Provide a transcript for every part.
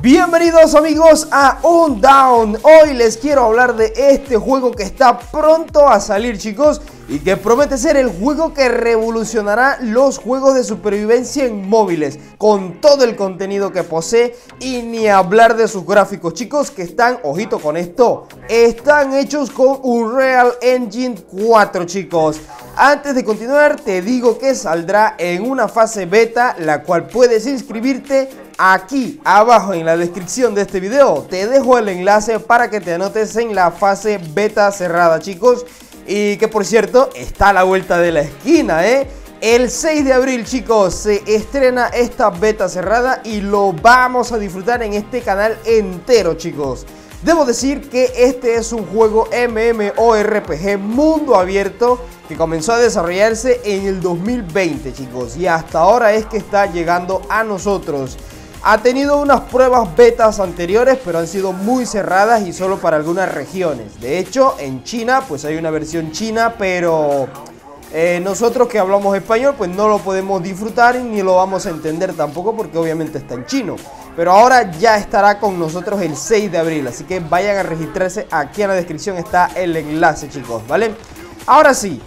Bienvenidos amigos a Un Down. Hoy les quiero hablar de este juego que está pronto a salir chicos y que promete ser el juego que revolucionará los juegos de supervivencia en móviles con todo el contenido que posee y ni hablar de sus gráficos chicos que están, ojito con esto, están hechos con Unreal Engine 4 chicos. Antes de continuar te digo que saldrá en una fase beta la cual puedes inscribirte aquí abajo en la descripción de este video. Te dejo el enlace para que te anotes en la fase beta cerrada chicos. Y que por cierto está a la vuelta de la esquina eh. El 6 de abril chicos se estrena esta beta cerrada y lo vamos a disfrutar en este canal entero chicos. Debo decir que este es un juego MMORPG mundo abierto que comenzó a desarrollarse en el 2020 chicos y hasta ahora es que está llegando a nosotros. Ha tenido unas pruebas betas anteriores pero han sido muy cerradas y solo para algunas regiones. De hecho en China pues hay una versión china pero eh, nosotros que hablamos español pues no lo podemos disfrutar ni lo vamos a entender tampoco porque obviamente está en chino. Pero ahora ya estará con nosotros el 6 de abril. Así que vayan a registrarse. Aquí en la descripción está el enlace, chicos, ¿vale? Ahora sí,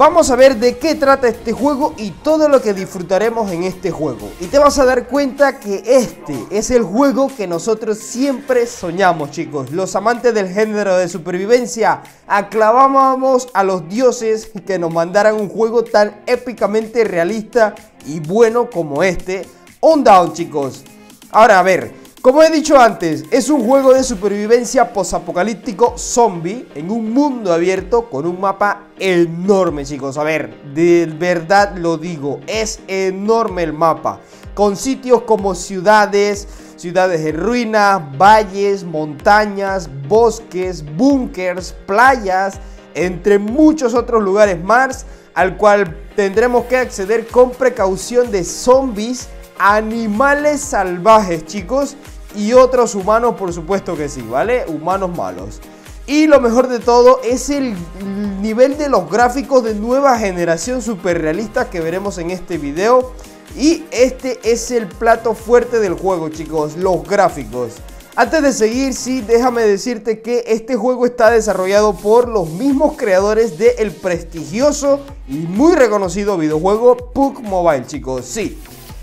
vamos a ver de qué trata este juego y todo lo que disfrutaremos en este juego. Y te vas a dar cuenta que este es el juego que nosotros siempre soñamos, chicos. Los amantes del género de supervivencia aclamábamos a los dioses que nos mandaran un juego tan épicamente realista y bueno como este. On Down, chicos. Ahora, a ver, como he dicho antes, es un juego de supervivencia posapocalíptico zombie en un mundo abierto con un mapa enorme, chicos. A ver, de verdad lo digo, es enorme el mapa. Con sitios como ciudades, ciudades en ruinas, valles, montañas, bosques, búnkers, playas, entre muchos otros lugares más, al cual tendremos que acceder con precaución de zombies animales salvajes, chicos. Y otros humanos, por supuesto que sí, ¿vale? Humanos malos. Y lo mejor de todo es el nivel de los gráficos de nueva generación super realista que veremos en este video. Y este es el plato fuerte del juego, chicos, los gráficos. Antes de seguir, sí, déjame decirte que este juego está desarrollado por los mismos creadores del el prestigioso y muy reconocido videojuego PUC Mobile, chicos. Sí,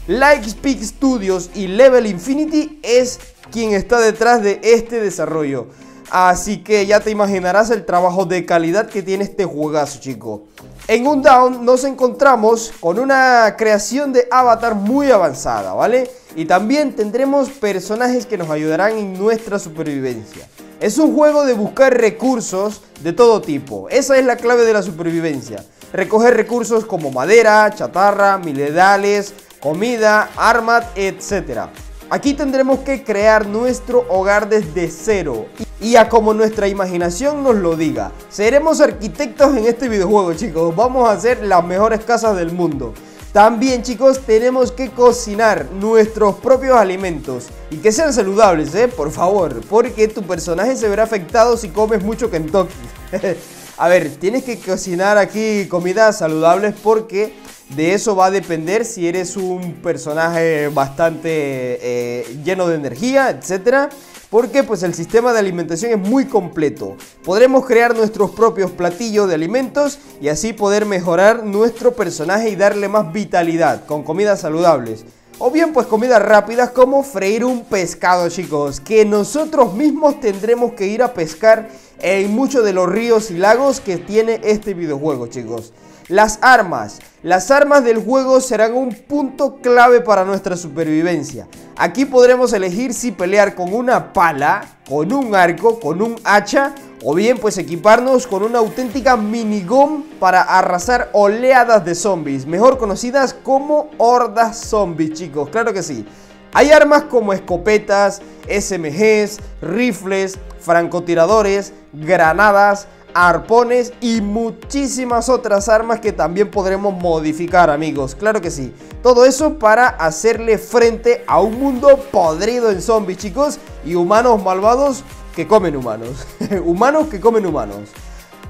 Lightspeed Studios y Level Infinity es quien está detrás de este desarrollo. Así que ya te imaginarás el trabajo de calidad que tiene este juegazo, chico. En un down nos encontramos con una creación de avatar muy avanzada, ¿vale? Y también tendremos personajes que nos ayudarán en nuestra supervivencia. Es un juego de buscar recursos de todo tipo. Esa es la clave de la supervivencia. Recoger recursos como madera, chatarra, minerales, comida, armas, etc. Aquí tendremos que crear nuestro hogar desde cero y a como nuestra imaginación nos lo diga. Seremos arquitectos en este videojuego chicos, vamos a hacer las mejores casas del mundo. También chicos tenemos que cocinar nuestros propios alimentos y que sean saludables, ¿eh? por favor, porque tu personaje se verá afectado si comes mucho Kentucky. a ver, tienes que cocinar aquí comidas saludables porque de eso va a depender si eres un personaje bastante eh, lleno de energía, etc. Porque pues el sistema de alimentación es muy completo. Podremos crear nuestros propios platillos de alimentos y así poder mejorar nuestro personaje y darle más vitalidad con comidas saludables. O bien pues comidas rápidas como freír un pescado chicos, que nosotros mismos tendremos que ir a pescar en muchos de los ríos y lagos que tiene este videojuego chicos. Las armas. Las armas del juego serán un punto clave para nuestra supervivencia. Aquí podremos elegir si pelear con una pala, con un arco, con un hacha o bien pues equiparnos con una auténtica minigun para arrasar oleadas de zombies, mejor conocidas como hordas zombies chicos, claro que sí. Hay armas como escopetas, SMGs, rifles, francotiradores, granadas, arpones y muchísimas otras armas que también podremos modificar amigos, claro que sí. Todo eso para hacerle frente a un mundo podrido en zombies chicos y humanos malvados que comen humanos. humanos que comen humanos.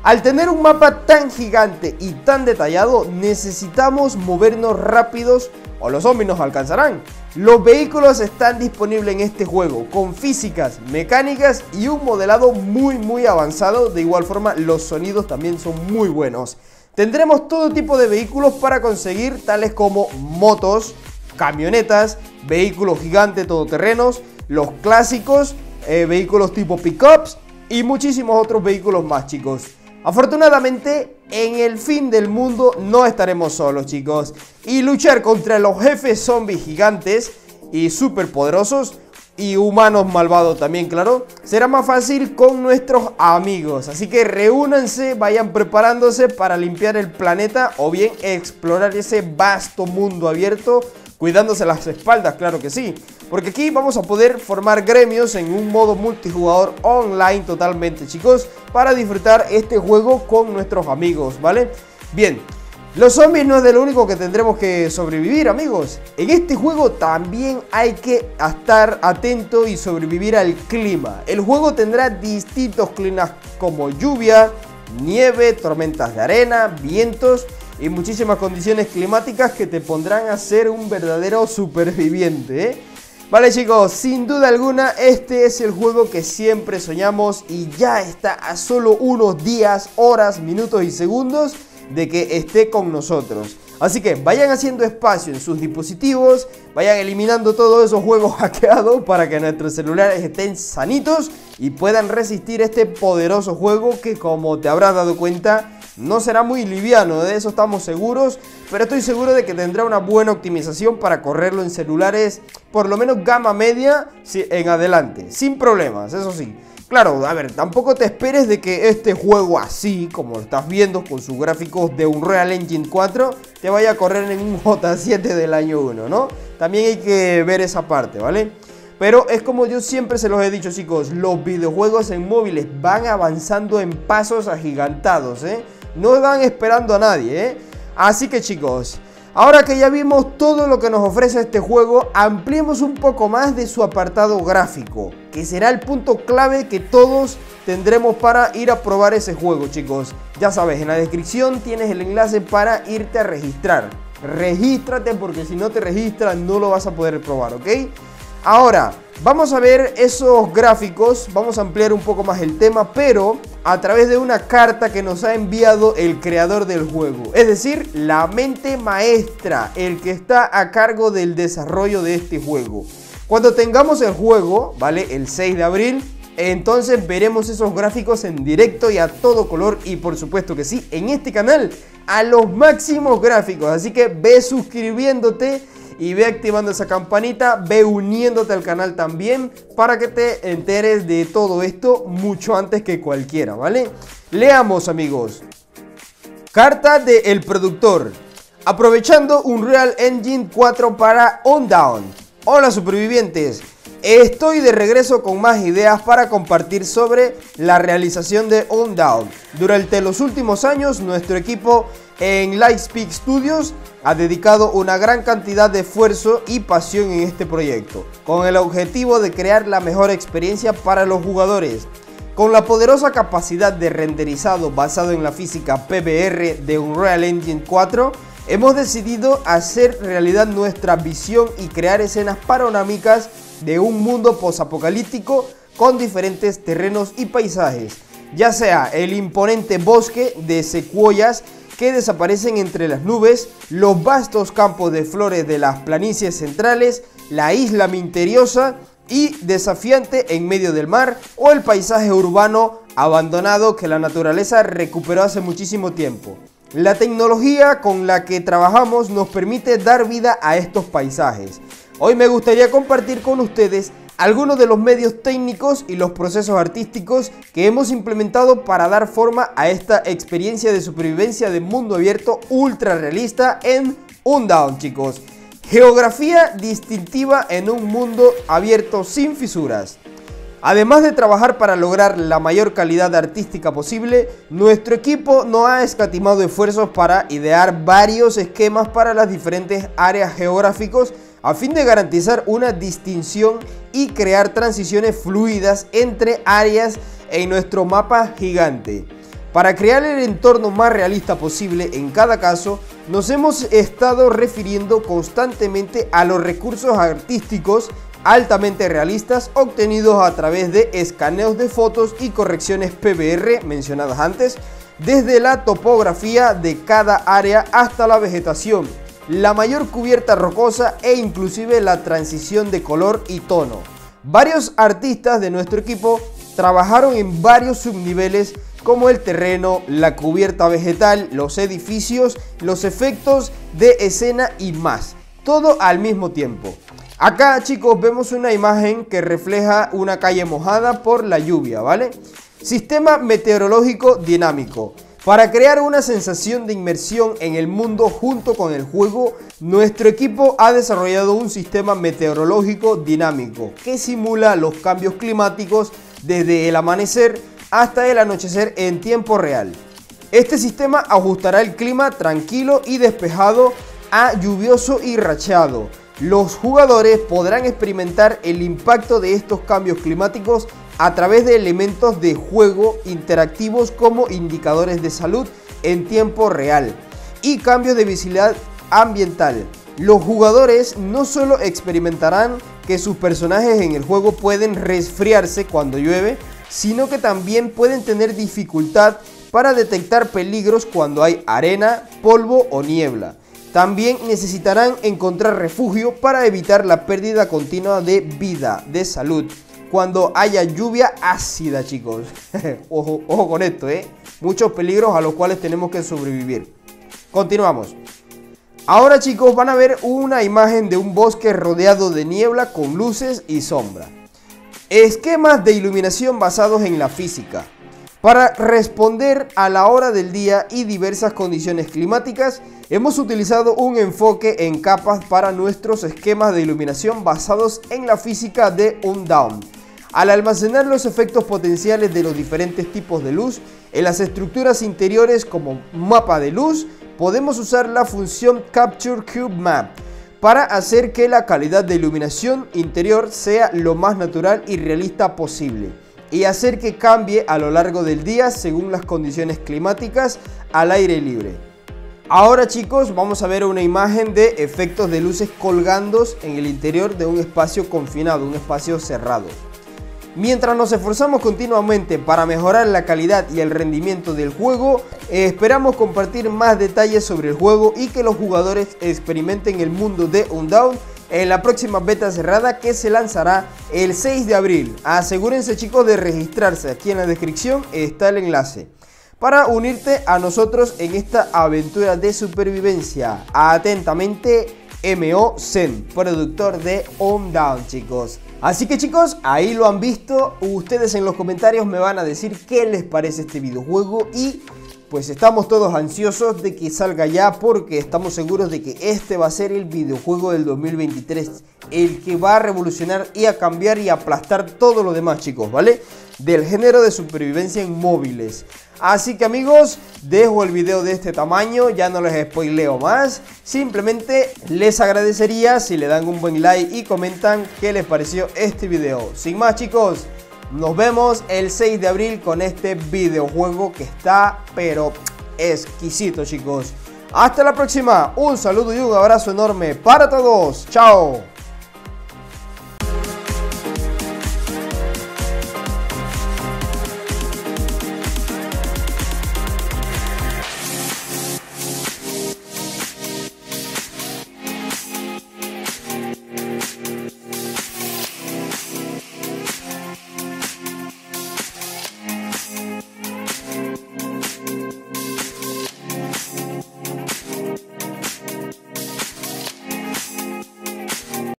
Al tener un mapa tan gigante y tan detallado, necesitamos movernos rápidos o los zombies nos alcanzarán. Los vehículos están disponibles en este juego con físicas, mecánicas y un modelado muy muy avanzado. De igual forma los sonidos también son muy buenos. Tendremos todo tipo de vehículos para conseguir tales como motos, camionetas, vehículos gigantes todoterrenos, los clásicos, eh, vehículos tipo pickups y muchísimos otros vehículos más chicos. Afortunadamente, en el fin del mundo no estaremos solos, chicos. Y luchar contra los jefes zombies gigantes y super poderosos y humanos malvados también, claro, será más fácil con nuestros amigos. Así que reúnanse, vayan preparándose para limpiar el planeta o bien explorar ese vasto mundo abierto, cuidándose las espaldas, claro que sí. Porque aquí vamos a poder formar gremios en un modo multijugador online totalmente, chicos, para disfrutar este juego con nuestros amigos, ¿vale? Bien, los zombies no es de lo único que tendremos que sobrevivir, amigos. En este juego también hay que estar atento y sobrevivir al clima. El juego tendrá distintos climas como lluvia, nieve, tormentas de arena, vientos y muchísimas condiciones climáticas que te pondrán a ser un verdadero superviviente, ¿eh? Vale chicos, sin duda alguna este es el juego que siempre soñamos y ya está a solo unos días, horas, minutos y segundos de que esté con nosotros. Así que vayan haciendo espacio en sus dispositivos, vayan eliminando todos esos juegos hackeados para que nuestros celulares estén sanitos y puedan resistir este poderoso juego que como te habrás dado cuenta no será muy liviano, de eso estamos seguros, pero estoy seguro de que tendrá una buena optimización para correrlo en celulares, por lo menos gama media en adelante, sin problemas, eso sí. Claro, a ver, tampoco te esperes de que este juego así, como lo estás viendo con sus gráficos de Unreal Engine 4, te vaya a correr en un J7 del año 1, ¿no? También hay que ver esa parte, ¿vale? Pero es como yo siempre se los he dicho, chicos, los videojuegos en móviles van avanzando en pasos agigantados, ¿eh? No van esperando a nadie, ¿eh? Así que chicos, ahora que ya vimos todo lo que nos ofrece este juego, ampliemos un poco más de su apartado gráfico, que será el punto clave que todos tendremos para ir a probar ese juego, chicos. Ya sabes, en la descripción tienes el enlace para irte a registrar. Regístrate porque si no te registras no lo vas a poder probar, ¿ok? Ahora, vamos a ver esos gráficos, vamos a ampliar un poco más el tema, pero a través de una carta que nos ha enviado el creador del juego. Es decir, la mente maestra, el que está a cargo del desarrollo de este juego. Cuando tengamos el juego, ¿vale? El 6 de abril, entonces veremos esos gráficos en directo y a todo color y por supuesto que sí, en este canal a los máximos gráficos. Así que ve suscribiéndote y ve activando esa campanita, ve uniéndote al canal también para que te enteres de todo esto mucho antes que cualquiera, ¿vale? Leamos amigos. Carta del el productor. Aprovechando un Real Engine 4 para On Down. Hola supervivientes. Estoy de regreso con más ideas para compartir sobre la realización de On Down. Durante los últimos años, nuestro equipo en Lightspeed Studios ha dedicado una gran cantidad de esfuerzo y pasión en este proyecto, con el objetivo de crear la mejor experiencia para los jugadores. Con la poderosa capacidad de renderizado basado en la física PBR de Unreal Engine 4, hemos decidido hacer realidad nuestra visión y crear escenas panorámicas de un mundo posapocalíptico con diferentes terrenos y paisajes, ya sea el imponente bosque de secuoyas que desaparecen entre las nubes, los vastos campos de flores de las planicies centrales, la isla misteriosa y desafiante en medio del mar o el paisaje urbano abandonado que la naturaleza recuperó hace muchísimo tiempo. La tecnología con la que trabajamos nos permite dar vida a estos paisajes. Hoy me gustaría compartir con ustedes algunos de los medios técnicos y los procesos artísticos que hemos implementado para dar forma a esta experiencia de supervivencia de mundo abierto ultra realista en Undown, chicos. Geografía distintiva en un mundo abierto sin fisuras. Además de trabajar para lograr la mayor calidad artística posible, nuestro equipo no ha escatimado esfuerzos para idear varios esquemas para las diferentes áreas geográficas a fin de garantizar una distinción y crear transiciones fluidas entre áreas en nuestro mapa gigante. Para crear el entorno más realista posible en cada caso, nos hemos estado refiriendo constantemente a los recursos artísticos altamente realistas obtenidos a través de escaneos de fotos y correcciones PBR mencionadas antes, desde la topografía de cada área hasta la vegetación, la mayor cubierta rocosa e inclusive la transición de color y tono. Varios artistas de nuestro equipo trabajaron en varios subniveles como el terreno, la cubierta vegetal, los edificios, los efectos de escena y más. Todo al mismo tiempo. Acá chicos vemos una imagen que refleja una calle mojada por la lluvia, ¿vale? Sistema meteorológico dinámico. Para crear una sensación de inmersión en el mundo junto con el juego, nuestro equipo ha desarrollado un sistema meteorológico dinámico que simula los cambios climáticos desde el amanecer hasta el anochecer en tiempo real. Este sistema ajustará el clima tranquilo y despejado a lluvioso y rachado los jugadores podrán experimentar el impacto de estos cambios climáticos a través de elementos de juego interactivos como indicadores de salud en tiempo real y cambios de visibilidad ambiental. Los jugadores no solo experimentarán que sus personajes en el juego pueden resfriarse cuando llueve, sino que también pueden tener dificultad para detectar peligros cuando hay arena, polvo o niebla. También necesitarán encontrar refugio para evitar la pérdida continua de vida, de salud, cuando haya lluvia ácida, chicos. ojo, ojo con esto, ¿eh? Muchos peligros a los cuales tenemos que sobrevivir. Continuamos. Ahora, chicos, van a ver una imagen de un bosque rodeado de niebla con luces y sombra. Esquemas de iluminación basados en la física. Para responder a la hora del día y diversas condiciones climáticas, hemos utilizado un enfoque en capas para nuestros esquemas de iluminación basados en la física de Undown. Al almacenar los efectos potenciales de los diferentes tipos de luz en las estructuras interiores como mapa de luz, podemos usar la función Capture Cube Map para hacer que la calidad de iluminación interior sea lo más natural y realista posible y hacer que cambie a lo largo del día según las condiciones climáticas al aire libre. Ahora chicos vamos a ver una imagen de efectos de luces colgando en el interior de un espacio confinado, un espacio cerrado. Mientras nos esforzamos continuamente para mejorar la calidad y el rendimiento del juego, esperamos compartir más detalles sobre el juego y que los jugadores experimenten el mundo de Undown en la próxima beta cerrada que se lanzará el 6 de abril. Asegúrense chicos de registrarse, aquí en la descripción está el enlace. Para unirte a nosotros en esta aventura de supervivencia. Atentamente, MO Zen, productor de On Down, chicos. Así que chicos, ahí lo han visto. Ustedes en los comentarios me van a decir qué les parece este videojuego y pues estamos todos ansiosos de que salga ya porque estamos seguros de que este va a ser el videojuego del 2023, el que va a revolucionar y a cambiar y aplastar todo lo demás chicos, ¿vale? Del género de supervivencia en móviles. Así que amigos, dejo el video de este tamaño, ya no les spoileo más, simplemente les agradecería si le dan un buen like y comentan qué les pareció este video. Sin más chicos, nos vemos el 6 de abril con este videojuego que está pero exquisito chicos. Hasta la próxima, un saludo y un abrazo enorme para todos. Chao.